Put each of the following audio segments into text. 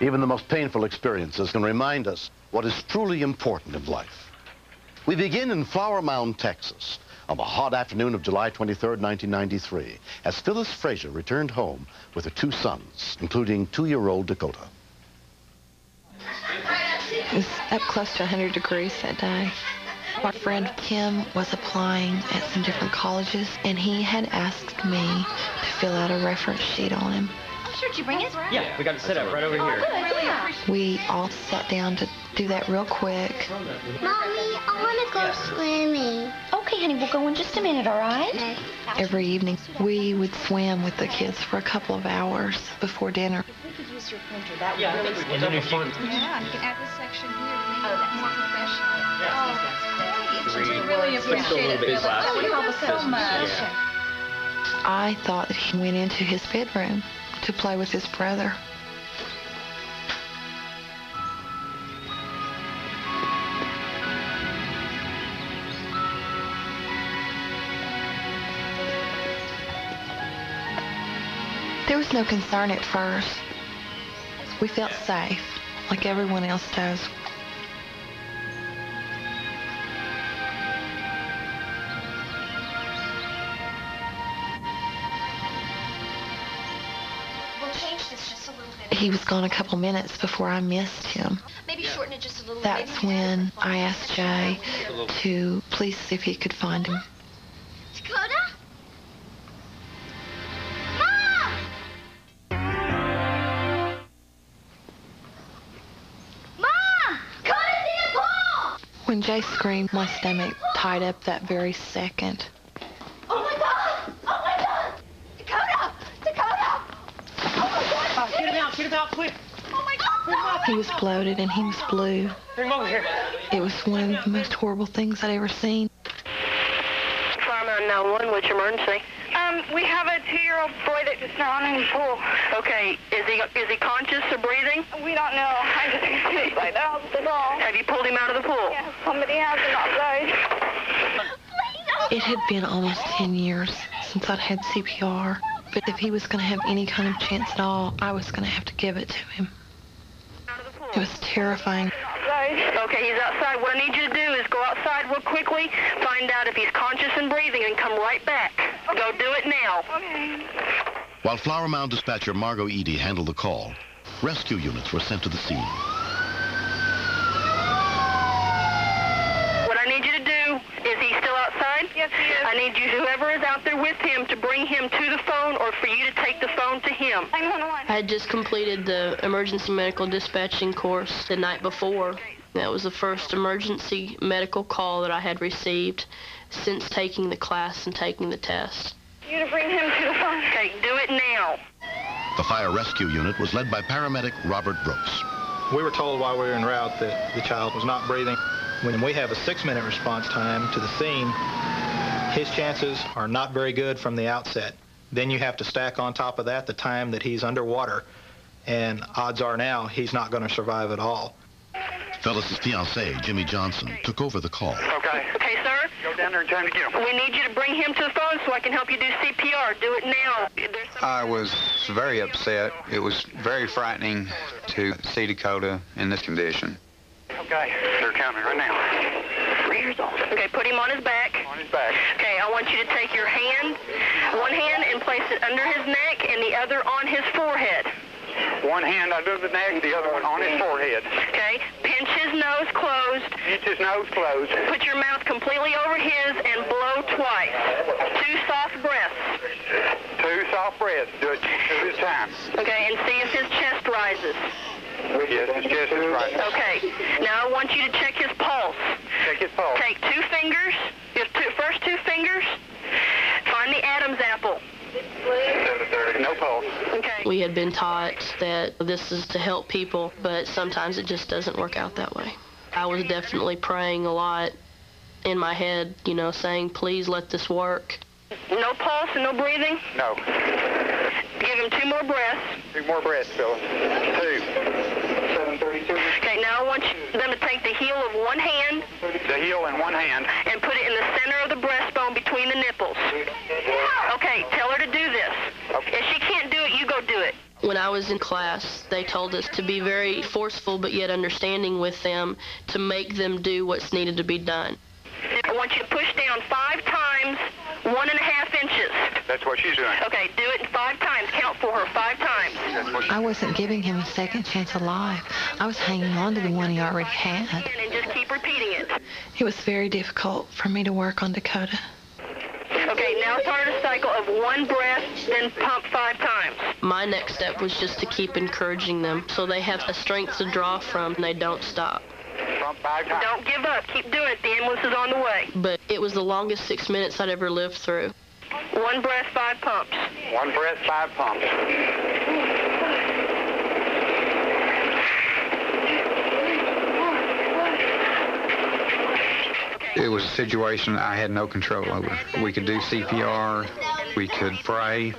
Even the most painful experiences can remind us what is truly important in life. We begin in Flower Mound, Texas, on the hot afternoon of July 23, 1993, as Phyllis Frazier returned home with her two sons, including two-year-old Dakota. It was up close to 100 degrees that day. Our friend Kim was applying at some different colleges, and he had asked me to fill out a reference sheet on him. Sure, did you bring it? Yeah, we got it set up right over here. Oh, good, yeah. We all sat down to do that real quick. Mommy, I want to go swimming. Okay, honey, we'll go in just a minute, all right? Every evening, we would swim with the kids for a couple of hours before dinner. We could use your printer. That would Yeah, really and then if you Yeah, you can add this section here to make Oh, it more nice. professional. Oh, Thanks. Three. We really It's still a appreciate it, big That would help us so much. yeah. I thought that he went into his bedroom to play with his brother. There was no concern at first. We felt safe, like everyone else does. He was gone a couple minutes before I missed him. Maybe shorten it just a little That's when I asked Jay to please see if he could find him. Dakota? Mom! Mom! Come and see the! When Jay screamed, my stomach tied up that very second. Oh my god! Oh my god! Dakota! Dakota! Oh my god! Get out, get quick. Oh my god! He was bloated and he was blue. Bring him over here. It was one of the most horrible things I'd ever seen. Fireman 911, what's your emergency? Um, we have a two-year-old boy that just drowned in the pool. Okay, is he is he conscious or breathing? We don't know. I just think he's like the hospital. Have you pulled him out of the pool? Yeah, somebody has him outside. It had been almost 10 years since I'd had CPR, but if he was going to have any kind of chance at all, I was going to have to give it to him. Out of the pool. It was terrifying. Okay, he's outside. What I need you to do is go outside real quickly, find out if he's conscious and breathing, and come right back. Go do it now. Okay. While Flower Mound dispatcher Margot Eady handled the call, rescue units were sent to the scene. What I need you to do is he still outside? Yes, he is. I need you, whoever is out there with him, to bring him to the phone or for you to take the phone to him. I had just completed the emergency medical dispatching course the night before. That was the first emergency medical call that I had received since taking the class and taking the test. You to bring him to the phone. Okay, do it now. The fire rescue unit was led by paramedic Robert Brooks. We were told while we were en route that the child was not breathing. When we have a six-minute response time to the scene, his chances are not very good from the outset. Then you have to stack on top of that the time that he's underwater, and odds are now he's not going to survive at all. Phyllis's fiancé, Jimmy Johnson, took over the call. Okay. Okay, sir? Go down there and try to get him. We need you to bring him to the phone so I can help you do CPR. Do it now. I was very upset. It was very frightening to see Dakota in this condition. Okay. They're coming right now. Three years old. Okay, put him on his back. On his back. Okay, I want you to take your hand, one hand, and place it under his neck and the other on his forehead. One hand under the neck, the other one on his forehead. Okay, pinch his nose closed. Pinch his nose closed. Put your mouth completely over his and blow twice. Two soft breaths. Two soft breaths. Do it two at a time. Okay, and see if his chest rises. Yes, his chest is right. Okay, now I want you to check his pulse. Check his pulse. Take two fingers, your two, first two fingers, find the Adam's apple. No pulse. Okay. We had been taught that this is to help people, but sometimes it just doesn't work out that way. I was definitely praying a lot in my head, you know, saying, please let this work. No pulse and no breathing. No. Give him two more breaths. Two more breaths, Phyllis. Two. 732. Okay, now I want you, them to take the heel of one hand The heel in one hand. and put it in the center of the breastbone I I was in class, they told us to be very forceful but yet understanding with them to make them do what's needed to be done. I want you to push down five times one and a half inches. That's what she's doing. Okay, do it five times. Count for her five times. I wasn't giving him a second chance of life. I was hanging on to the one he already had. And just keep repeating it. It was very difficult for me to work on Dakota. Okay, now start a cycle of one breath, then pump five times. My next step was just to keep encouraging them so they have a strength to draw from and they don't stop. Pump five times. Don't give up. Keep doing it. The ambulance is on the way. But it was the longest six minutes I'd ever lived through. One breath, five pumps. One breath, five pumps. It was a situation I had no control over. We could do CPR, we could pray,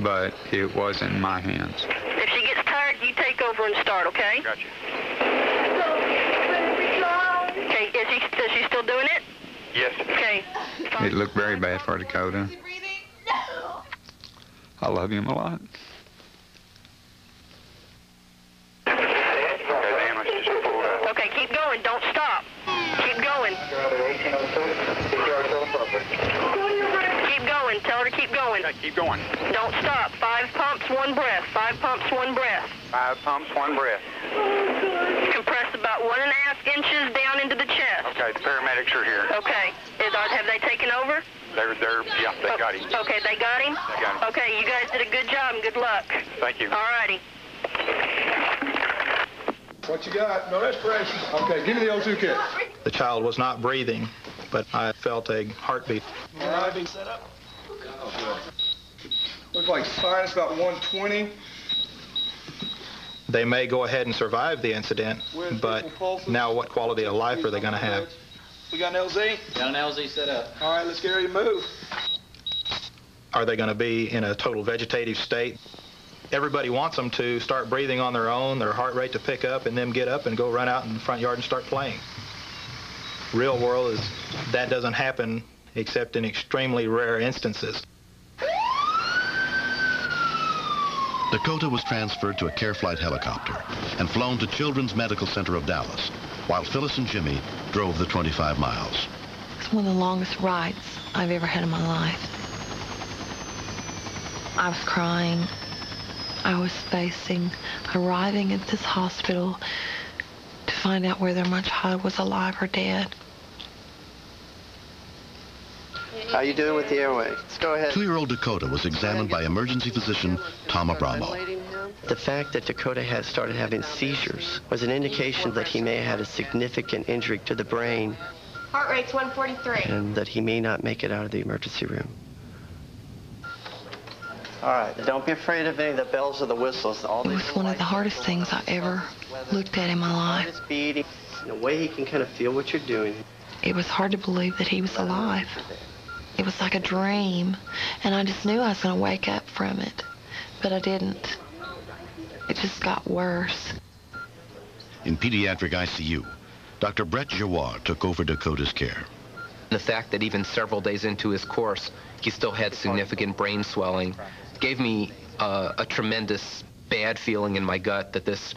but it wasn't in my hands. If she gets tired, you take over and start, okay? Gotcha. Okay, is she, is she still doing it? Yes. Okay. It looked very bad for Dakota. I love him a lot. Okay, the ambulance just pulled up. Okay, keep going. Don't stop. Keep going. Keep going. Tell her to keep going. Okay, keep going. Don't stop. Five pumps, one breath. Five pumps, one breath. Five pumps, one breath. Oh, Compress about one and a half inches down into the chest. Okay, the paramedics are here. Okay. Is, have they taken over? They're, they're, yeah, they got him. Okay, they got him? They got him. Okay, you guys did a good job and good luck. Thank you. All righty. What you got? No respiration. Okay, give me the O2 kit. The child was not breathing, but I felt a heartbeat. All right, being set up. Looks like sinus about 120. They may go ahead and survive the incident, but now what quality of life are they going to have? We got an LZ? Got an LZ set up. All right, let's get ready to move. Are they going to be in a total vegetative state? Everybody wants them to start breathing on their own, their heart rate to pick up, and them get up and go run out in the front yard and start playing. Real world is that doesn't happen except in extremely rare instances. Dakota was transferred to a care flight helicopter and flown to Children's Medical Center of Dallas, while Phyllis and Jimmy drove the 25 miles. It's one of the longest rides I've ever had in my life. I was crying. I was facing arriving at this hospital to find out whether my child was alive or dead. How are you doing with the airway? Let's go ahead. Two-year-old Dakota was examined by emergency physician Tom Abramo. The fact that Dakota had started having seizures was an indication that he may have had a significant injury to the brain Heart rate's 143. and that he may not make it out of the emergency room. All right, don't be afraid of any of the bells or the whistles. All It was one of the hardest things I ever looked at in my life. this beating, in a way he can kind of feel what you're doing. It was hard to believe that he was alive. It was like a dream, and I just knew I was going to wake up from it, but I didn't. It just got worse. In pediatric ICU, Dr. Brett Giroir took over Dakota's care. The fact that even several days into his course, he still had significant brain swelling gave me uh, a tremendous bad feeling in my gut that this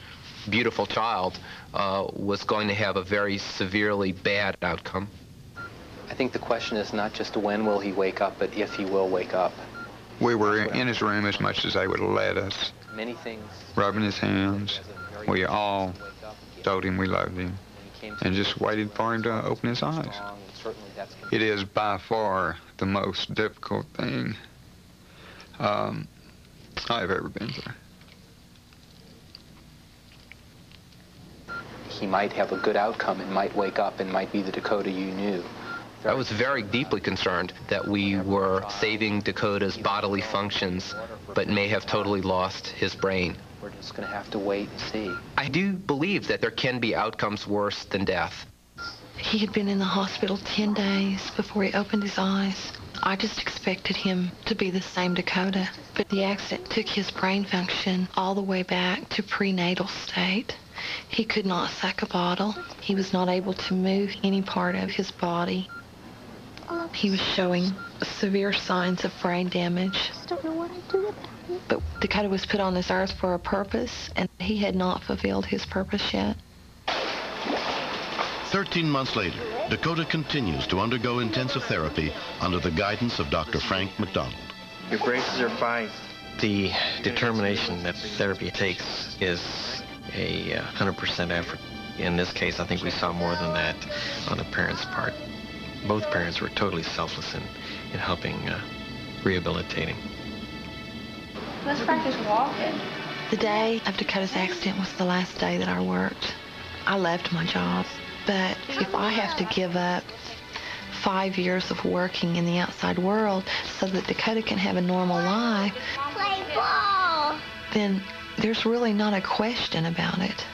beautiful child uh, was going to have a very severely bad outcome. I think the question is not just when will he wake up, but if he will wake up. We were in his room as much as they would let us, Many things rubbing his hands. We all told him we loved him and just waited for him to open his eyes. strong, and certainly that's It is by far the most difficult thing um, I've ever been through. he might have a good outcome and might wake up and might be the Dakota you knew. I was very deeply concerned that we were saving Dakota's bodily functions, but may have totally lost his brain. We're just going to have to wait and see. I do believe that there can be outcomes worse than death. He had been in the hospital 10 days before he opened his eyes. I just expected him to be the same Dakota, but the accident took his brain function all the way back to prenatal state. He could not suck a bottle. He was not able to move any part of his body. He was showing severe signs of brain damage. don't know what I do without him. But Dakota was put on this earth for a purpose, and he had not fulfilled his purpose yet. 13 months later, Dakota continues to undergo intensive therapy under the guidance of Dr. Frank McDonald. Your braces are fine. The determination that therapy takes is a uh, 100% effort. In this case, I think we saw more than that on the parents' part. Both parents were totally selfless in, in helping uh, rehabilitating. Let's practice walking. The day of Dakota's accident was the last day that I worked. I loved my job, but if I have to give up five years of working in the outside world so that Dakota can have a normal life, Play ball. then there's really not a question about it.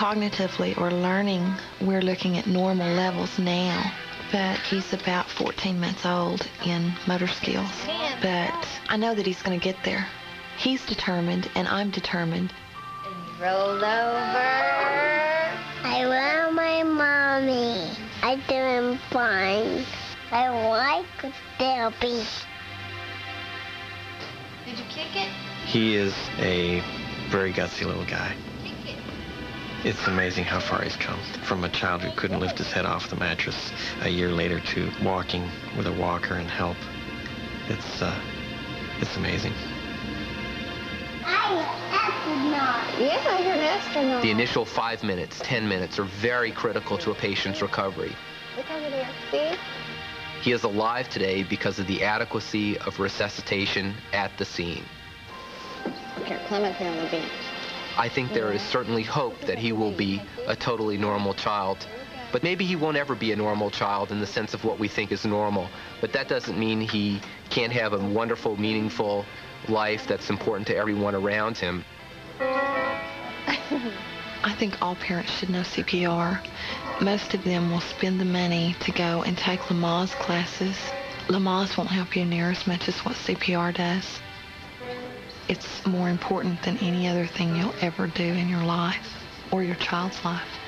Cognitively or learning, we're looking at normal levels now. But he's about 14 months old in motor skills. But I know that he's going to get there. He's determined, and I'm determined. Rolled over. I love my mommy. I'm doing fine. I like therapy. Did you kick it? He is a very gutsy little guy. It's amazing how far he's come. From a child who couldn't lift his head off the mattress a year later to walking with a walker and help. It's, uh, it's amazing. I'm an astronaut. Yeah, you're an astronaut. The initial five minutes, 10 minutes are very critical to a patient's recovery. Look over there. See? He is alive today because of the adequacy of resuscitation at the scene. Here, climb up here on the bench. I think there is certainly hope that he will be a totally normal child. But maybe he won't ever be a normal child in the sense of what we think is normal. But that doesn't mean he can't have a wonderful, meaningful life that's important to everyone around him. I think all parents should know CPR. Most of them will spend the money to go and take Lamaze classes. Lamaze won't help you near as much as what CPR does. It's more important than any other thing you'll ever do in your life or your child's life.